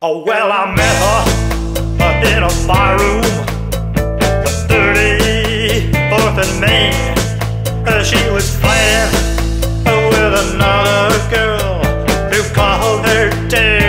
Oh, well, I met her in a bar room, The 34th and Main She was playing with another girl Who called her dear.